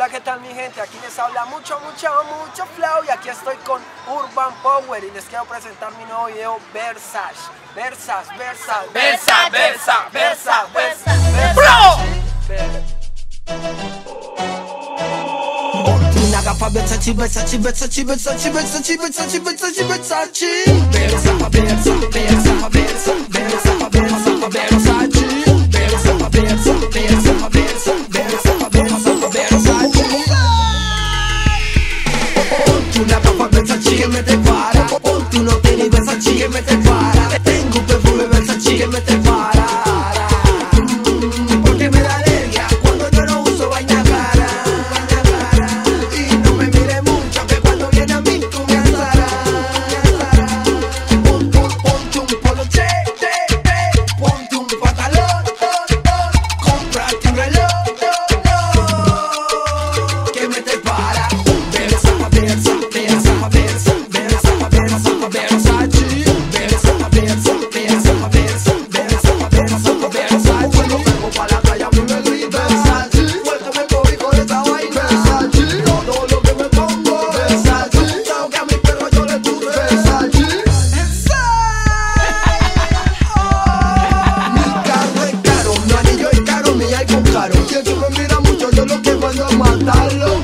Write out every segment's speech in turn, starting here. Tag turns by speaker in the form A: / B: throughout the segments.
A: Hola, ¿qué tal mi gente? Aquí les habla mucho, mucho, mucho flow y aquí estoy con Urban Power y les quiero presentar mi nuevo video Versage. Versage, Versage,
B: Versa, versa, versa, versa,
C: Una gafa Versace, Versace, Versace, Versace, Versace, Versace, Versace, Versace Versa, Versa, Versa, Versa,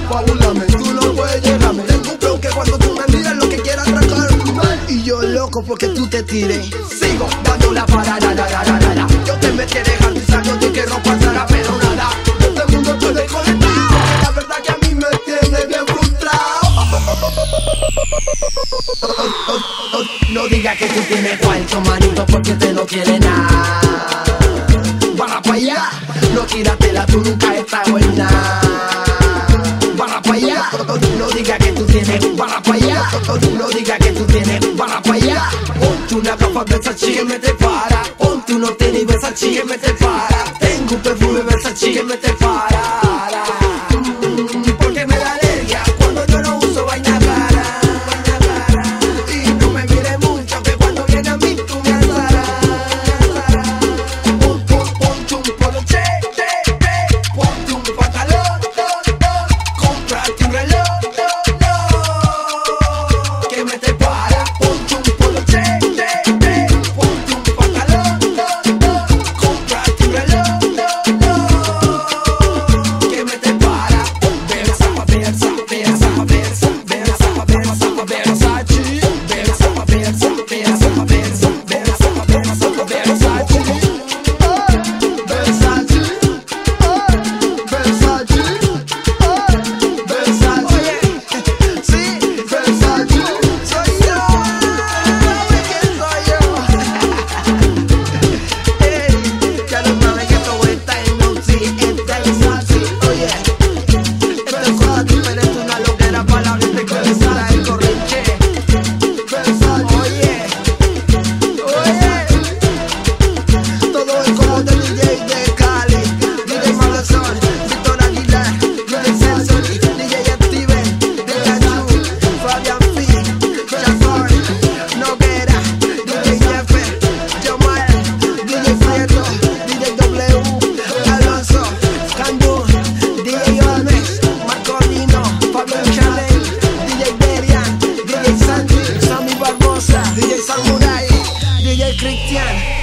C: Fabulame, tú no puedes llegarme Tengo un flow que cuando tú me miras lo que quieras atracarme Y yo loco porque tú te tires. Sigo dando la parada, la, la, la, la, la. Yo te metí el yo te quiero pasar pero nada. Este mundo estoy desconectado. La verdad que a mí me tiene bien frustrado. No digas que tú tienes cuarto, manito, porque te no quiere nada. Para pa' allá, no tíratela, tú nunca Todo no diga que tú tienes un para pa' allá. Todo no diga que tú tienes un para pa' allá. Una capa Versace que me te para. Ponte unos tenis Versace que me te para. Tengo un perfume Versace que me te para. again.